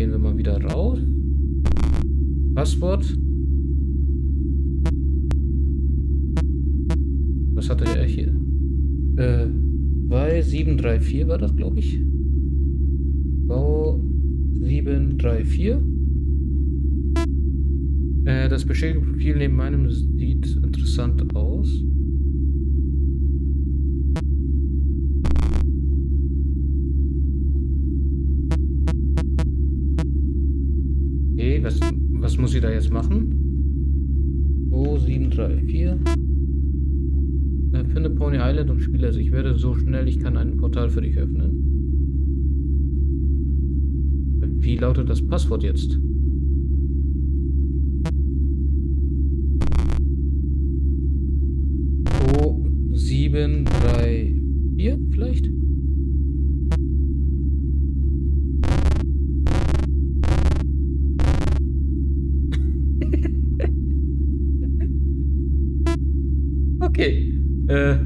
Gehen wir mal wieder raus. Passwort. Was hatte er hier? Äh, 2734 war das, glaube ich. Bau 734. Äh, das beschädigte Profil neben meinem sieht interessant aus. Okay, was, was muss ich da jetzt machen? 2734. Äh, finde Pony Island und spiele es. Ich werde so schnell ich kann ein Portal für dich öffnen. Wie lautet das Passwort jetzt? 7 3 4 vielleicht? Okay. Äh.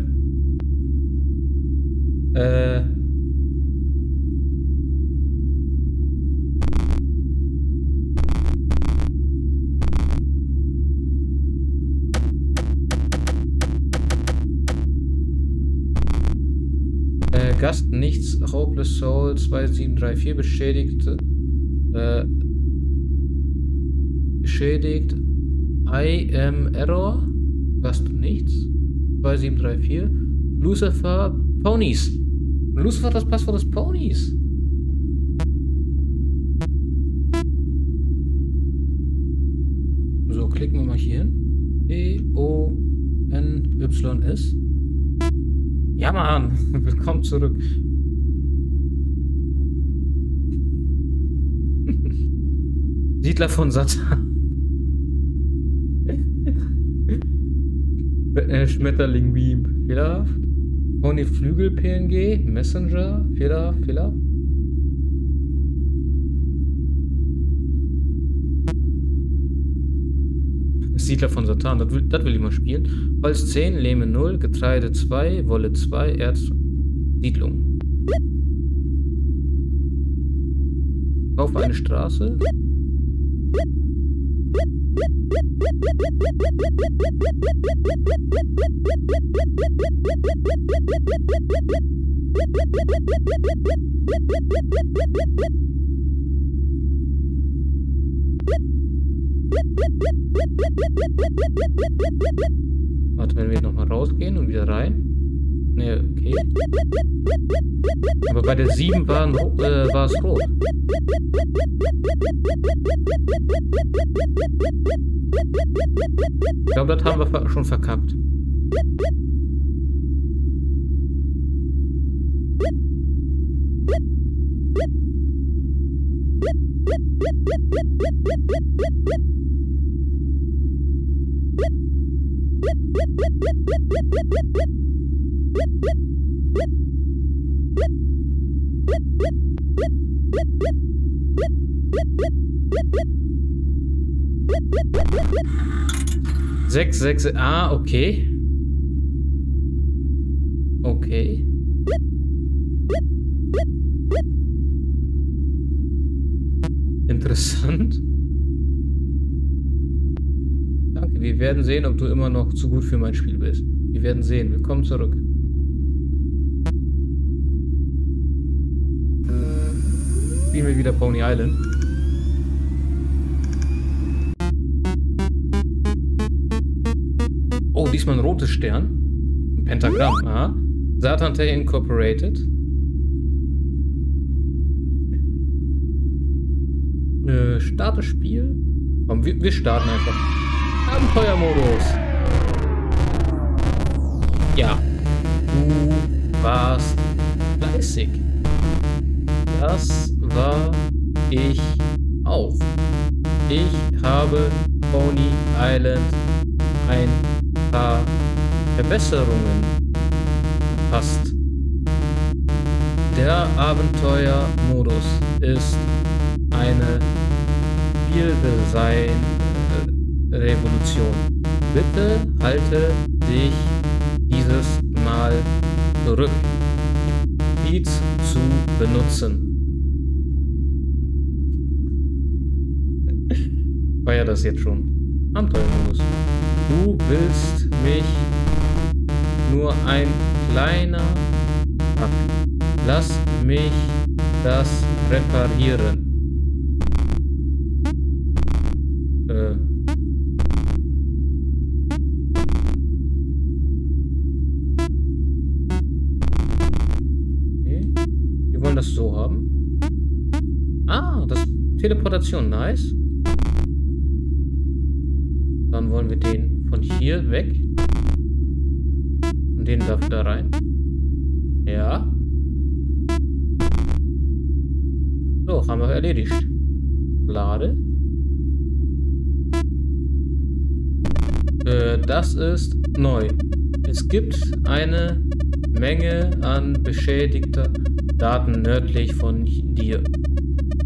Äh. Äh, Gast nichts, Hopeless Soul 2734 beschädigt. Äh, beschädigt. I am Error. Gast nichts. 2734. Lucifer Ponies. Lucifer das Passwort des Ponies. So, klicken wir mal hier hin. E-O-N-Y-S. Ja, Mann. Willkommen zurück. Siedler von Satan. Äh, Schmetterling Weep. Fehlerhaft. Pony Flügel PNG. Messenger. Fehlerhaft. Fehlerhaft. Siedler von Satan, das will, das will ich mal spielen. Holz 10, Lehme 0, Getreide 2, Wolle 2, Erz, Siedlung. Kaufe eine Straße. Warte, wenn wir nochmal rausgehen und wieder rein. Ne, okay. Aber bei der 7 war, äh, war es rot. Ich glaube, das haben wir schon verkackt. Sechs, sechs, ah, okay. Okay. Interessant. Danke, wir werden sehen, ob du immer noch zu gut für mein Spiel bist. Wir werden sehen. Willkommen zurück. Spielen wir wieder Pony Island. Diesmal ein rotes Stern. Ein Pentagramm. Aha. Satan Tech Incorporated. Äh, starte Spiel. Komm, wir, wir starten einfach. Abenteuermodus. Ja. Du warst fleißig. Das war ich auch. Ich habe Pony Island ein paar Verbesserungen verpasst. Der Abenteuermodus ist eine Spieldesign-Revolution. Bitte halte dich dieses Mal zurück, Beats zu benutzen. feier das jetzt schon. Abenteuermodus. Du willst mich nur ein kleiner... Ach, lass mich das reparieren. Äh... Wir wollen das so haben. Ah, das Teleportation, nice. Dann wollen wir den hier weg. Und den dafür da rein. Ja. So, haben wir erledigt. Lade. Äh, das ist neu. Es gibt eine Menge an beschädigter Daten nördlich von dir.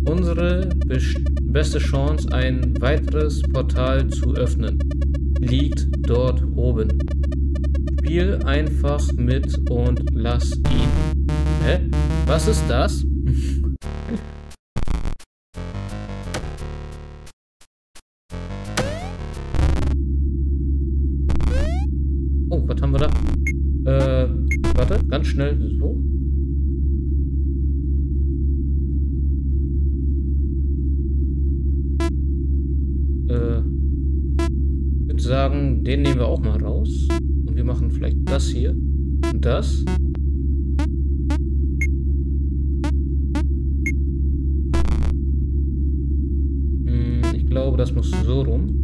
Unsere beste Chance, ein weiteres Portal zu öffnen, liegt dort oben. Spiel einfach mit und lass ihn. Hä? Was ist das? Vielleicht das hier und das. Hm, ich glaube, das muss so rum.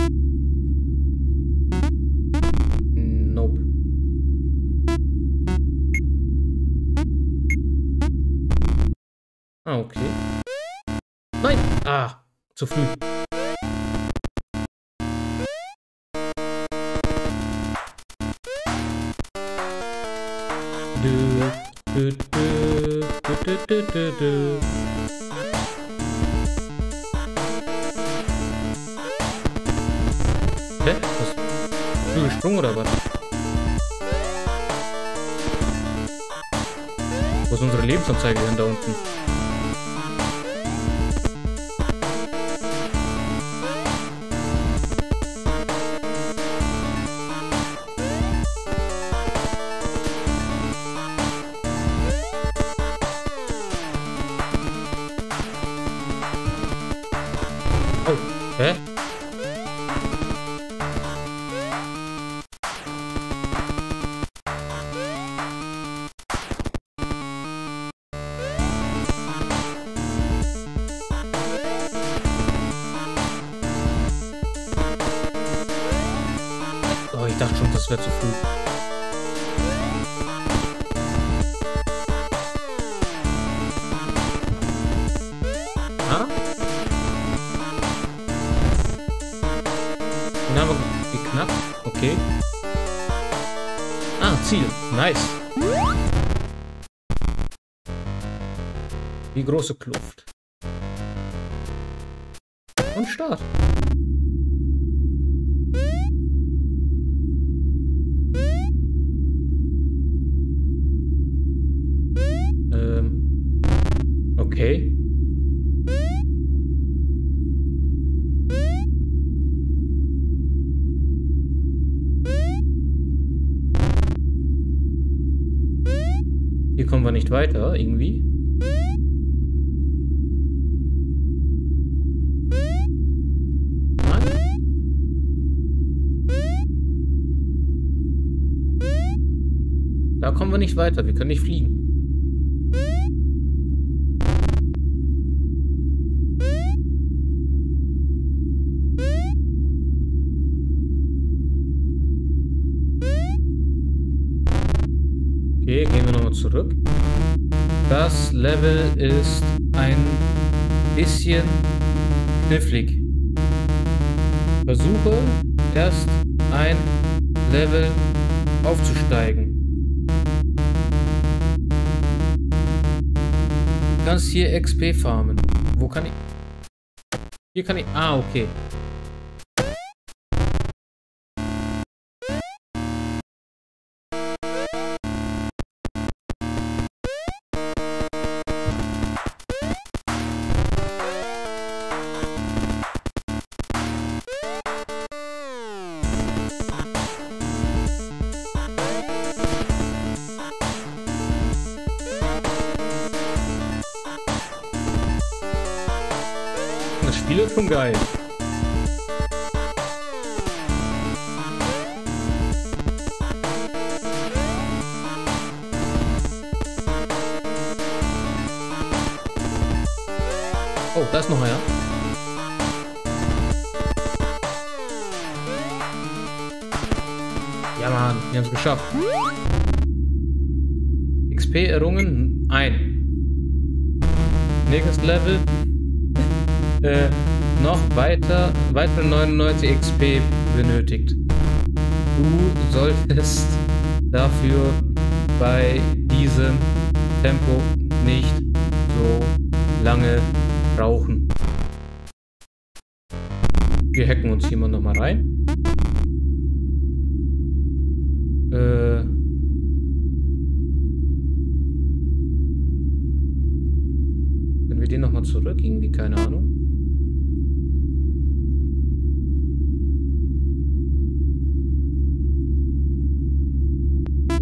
Nope. Ah, okay. Nein! Ah, zu früh. Was? Wo ist unsere Lebensanzeige denn da unten? Das wäre zu früh. Ah? Den haben geknackt. Okay. Ah, Ziel. Nice. Die große Kluft. Und Start. Okay. Hier kommen wir nicht weiter, irgendwie. Da kommen wir nicht weiter, wir können nicht fliegen. Okay, gehen wir nochmal zurück. Das Level ist ein bisschen knifflig. Versuche erst ein Level aufzusteigen. Du kannst hier XP farmen. Wo kann ich... Hier kann ich... Ah, okay. Schon geil. Oh, da ist noch einer. Ja, Mann, wir haben es geschafft. XP errungen, ein. Nächstes Level. Äh, noch weiter, weitere 99 XP benötigt. Du solltest dafür bei diesem Tempo nicht so lange brauchen. Wir hacken uns hier mal nochmal rein. Äh. Können wir den nochmal zurück irgendwie? Keine Ahnung.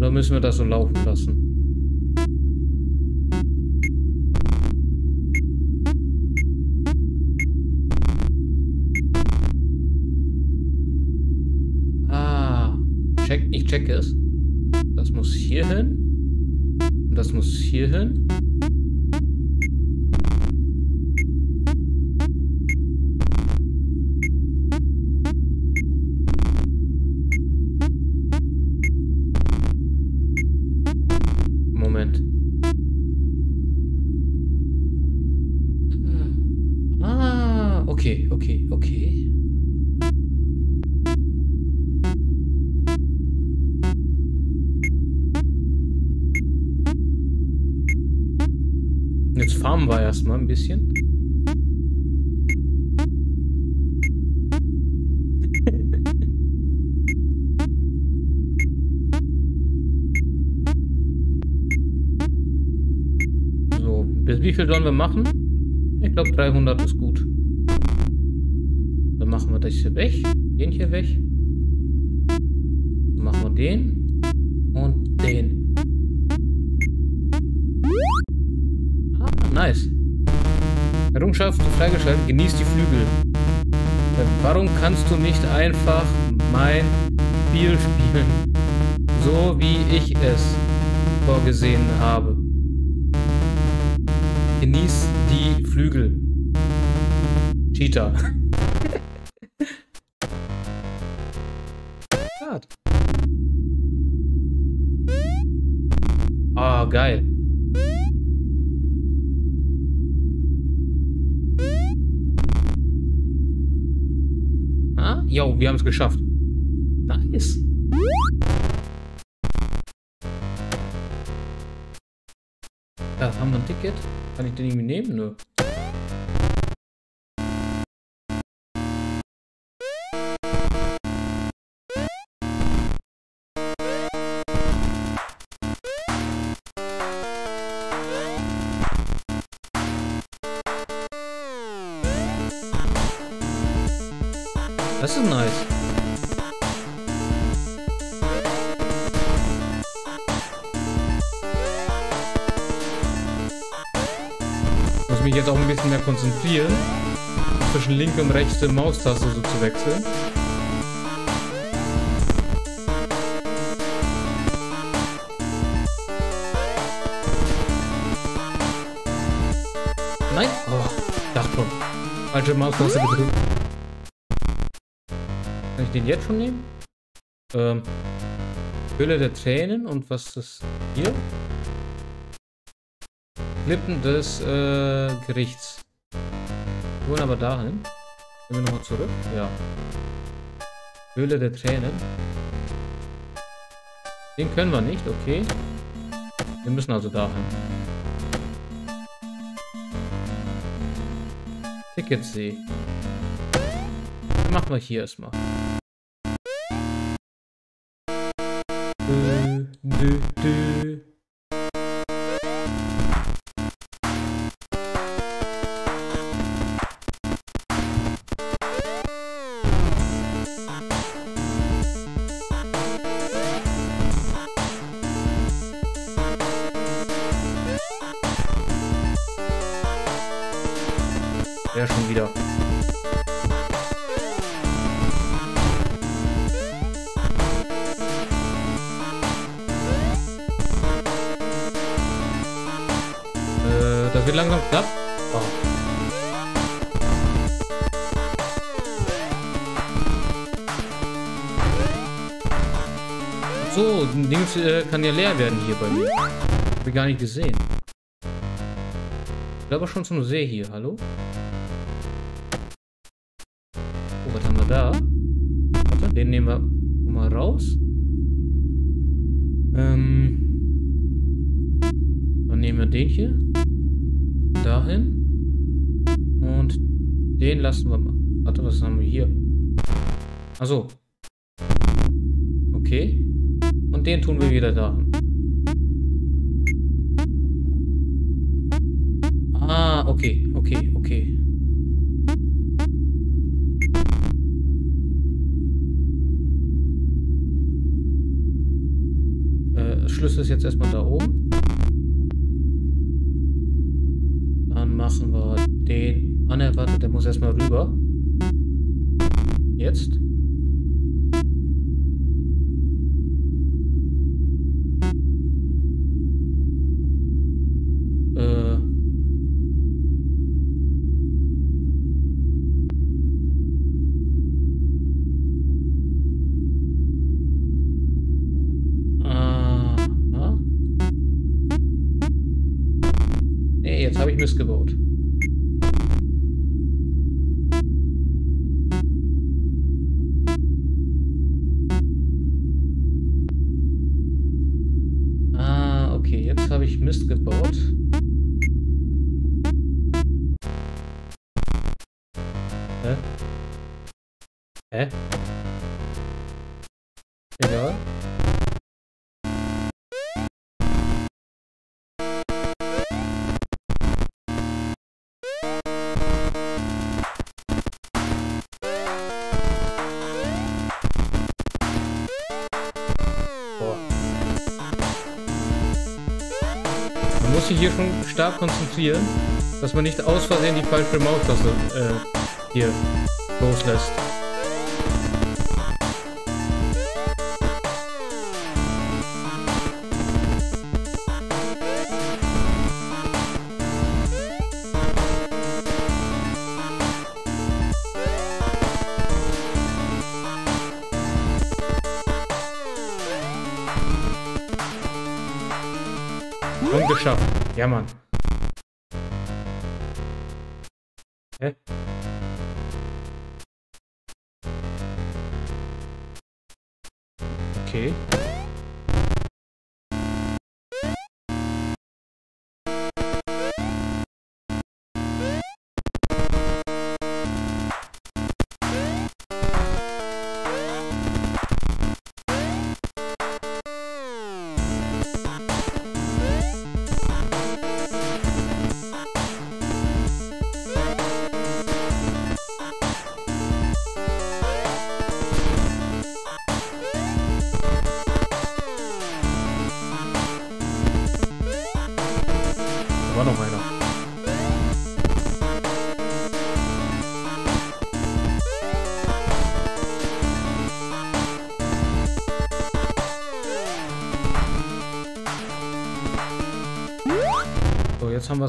Oder müssen wir das so laufen lassen? check, ich checke es. Das muss hier hin. Und das muss hier hin. Okay. Jetzt farmen wir erstmal ein bisschen. so, bis wie viel sollen wir machen? Ich glaube 300 ist gut. Das hier weg. Den hier weg. Machen wir den. Und den. Nice. Errungenschaft freigeschaltet. Genießt die Flügel. Äh, warum kannst du nicht einfach mein Spiel spielen? So wie ich es vorgesehen habe. Genieß die Flügel. Cheater. Ah, geil. Jo, wir haben es geschafft. Nice. Ja, haben wir ein Ticket? Kann ich den irgendwie nehmen? Nö. Das konzentrieren, zwischen linke und rechte Maustaste so zu wechseln. Nein? Oh, dachte schon. Falsche Maustaste gedrückt den jetzt schon nehmen? Ähm, Höhle der Tränen und was ist hier? Klippen des äh, Gerichts. Wir wollen aber dahin. Gehen wir nochmal zurück? Ja. Höhle der Tränen. Den können wir nicht, okay. Wir müssen also dahin. Ticketsee. Machen wir hier erstmal. Das wird langsam knapp. Oh. So, ein Ding äh, kann ja leer werden hier bei mir. Hab ich gar nicht gesehen. Ich glaube schon zum See hier, hallo? Wir mal. Warte, was haben wir hier? Achso. Okay. Und den tun wir wieder da. Ah, okay, okay, okay. Äh, Schlüssel ist jetzt erstmal da oben. Dann machen wir den... Ah ne, warte, der muss erstmal rüber. Jetzt. missgebaut. Ah, sich hier schon stark konzentrieren, dass man nicht aus Versehen die falsche Maustaste äh, hier loslässt. Geschafft. Ja, Mann. Hä?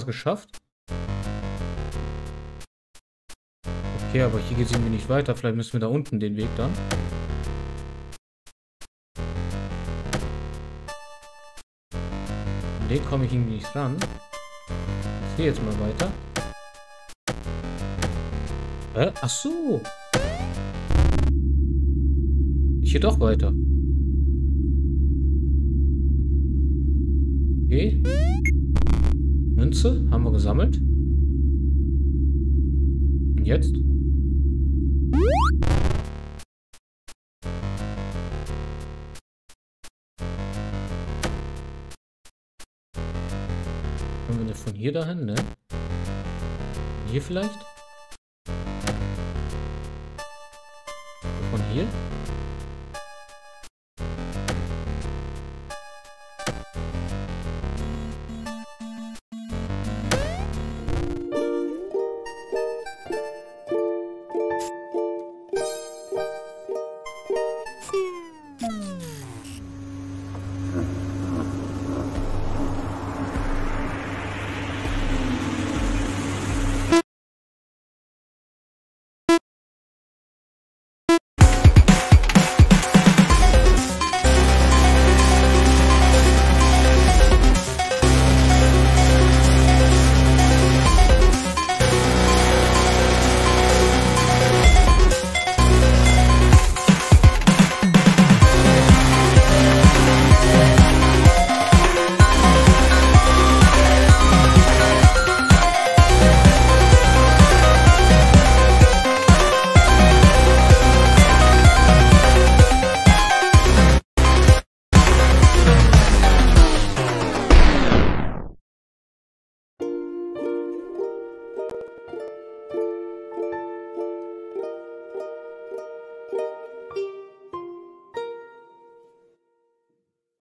Es geschafft. Okay, aber hier geht es irgendwie nicht weiter. Vielleicht müssen wir da unten den Weg dann. An den komme ich irgendwie nicht ran. Ich gehe jetzt mal weiter. Hä? Ach so. Ich gehe doch weiter. Okay. Münze haben wir gesammelt. Und jetzt? Können wir von hier dahin, ne? Hier vielleicht? Von hier?